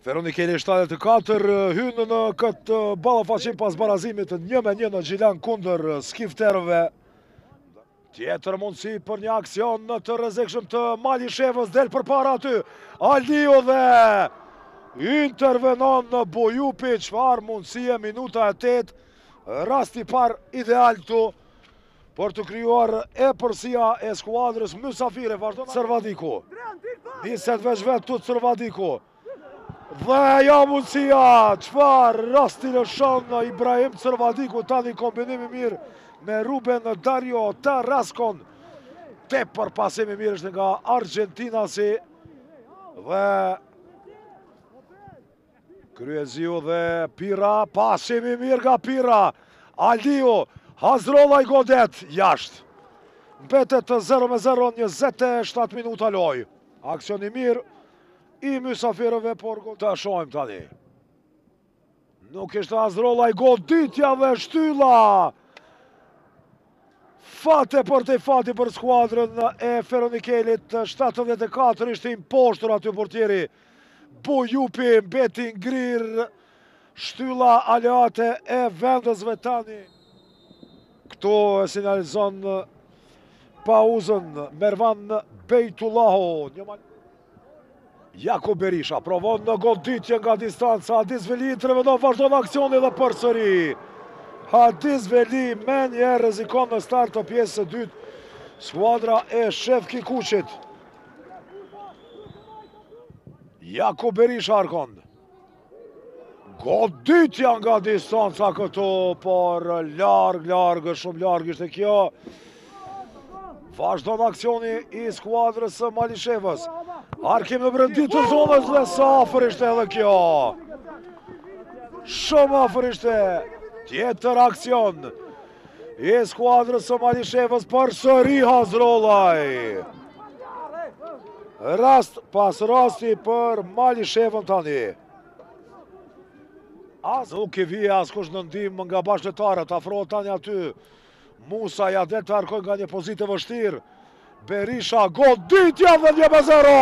Feronikeli 74 hyn në këtë ballafaqim pas barazimit një me një në Gjilan kundër skifterve. Tjetër mundësi për një aksion të rrezikshëm të Malishevës, del për para aty, Aliu dhe intervenon Bujupi, çfarë mundësie minuta e tëtë, rasti i parë ideal këtu, Për t'u krijuar epërsia e skuadrës mysafire vazhdon Cervadiku. Niset veç vetë këtu Cervadiku. Dhe ja mundësia, çfarë rasti, nuk shënon Ibrahim Cervadiku, tani kombinim i mirë me Ruben Dario Tarasko. Tepër pasim i mirë ishte nga argjentinasi dhe Kryeziu dhe Pira, pasim i mirë nga Pira. Aliu, Hazrollaj godet, jashtë. Mbetet 0 me 0, 27 minuta lojë. Aksion i mirë i mysafirëve, por ta shohim tani. Nuk ishte Hazrollaj, goditja dhe shtylla. Fat e përtej fatit për skuadrën e Feronikelit 74, ishte i mposhtur aty portieri Bujupi, mbeti i ngrirë, shtylla aleate e vendësve tani. Këtu e sinalizon pauzën Mervan Bejtullahu. Një Jakub Berisha provon goditje nga distanca, Hadis Velii intervenon, vazhdon aksioni dhe përsëri Hadis Velii. Menjëherë rrezikon në start të pjesës së dytë, skuadra e Shefki Kuqit. Jakub Berisha harkon. Goditja nga distanca këtu, por larg, larg, shumë larg ishte kjo. Vazhdon aksioni i skuadrës së Malishevës. Harkim në brendi të zonës dhe sa afër ishte edhe kjo. Shumë afër ishte, tjetër aksion. i skuadrës së Malishevës përsëri Hazrollaj. Rast pas rasti për Malishevën tani. As nuk i vjen askush në ndihmë nga bashkëlojtarët, afrohet tani aty. Musaja do të harkojë nga një pozitë e vështirë. Berisha, goditja dhe një me zero!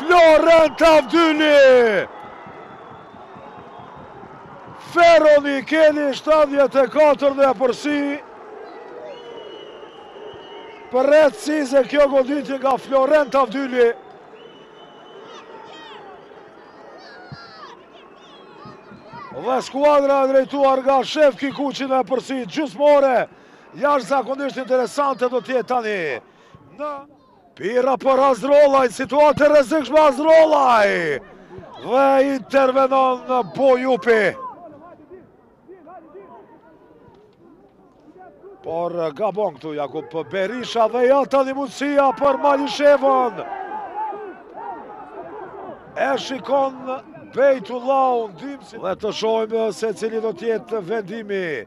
Florent Avdyli! Feronikeli 74 në epërsi, precize kjo goditje nga Florent Avdyli. Dhe skuadra e drejtuar nga Shefki Kuqi në epërsi, gjysmë ore. Jashtëzakonisht interesante do t'jetë tani, Pira për Hazrollaj, situatë e rrezikshme Hazrollaj dhe intervenon Bujupi. Por gabon këtu Jakub Berisha dhe ja tani mundësia për Malishevën. E shikon Bejtullahun, dhe të shohim se cili do t'jetë vendimi.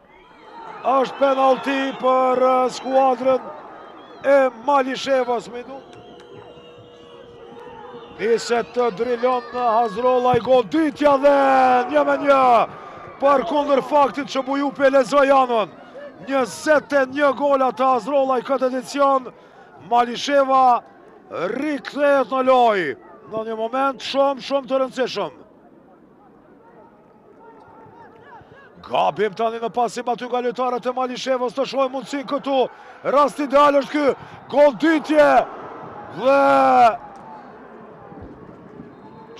Është penalti për uh, skuadrën e Malishevës, minu. Niset Drilon uh, Hazrollaj goditja dhe një me një përkundër faktit që Bujupi e lexoi anën. Njëzet e një gola të Hazrollajt këtë edicion, Malisheva rikthehet në lojë. Në një moment shumë, shumë të rëndësishëm. Gabim tani në pasim aty nga lojtarët e Malishevës të shohim mundësinë këtu. Rast ideal është ky. Goditje. Dhe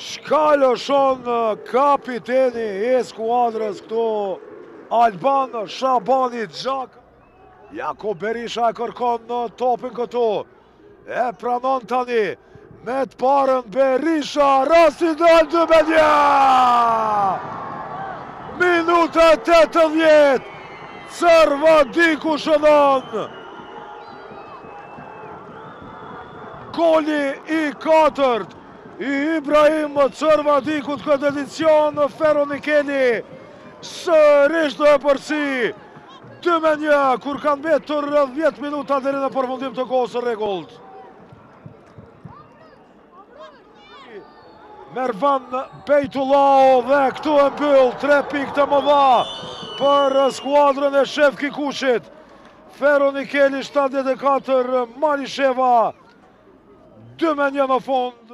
çka lëshon kapiteni e skuadrës këtu Alban Shabani Xhak Jakup Berisha e kërkon topin këtu E pranon tani me të parën Berisha, rasti dhe dy me një! Minuta 80, Cërvadiku shënon! Goli i katërt, i Ibrahim Cërvadikut këtë edicion, Feronikeli, sërish në epërsi, Dy me një, kur kanë mbetur edhe dhjetë minuta deri në përfundim të kohës së rregullt. Mervan Bejtullahu dhe këtu e mbyll, tre pikë të mëdha për skuadrën e Shefki Kuqit. Feronikeli 74, Malisheva, dy me një në fund.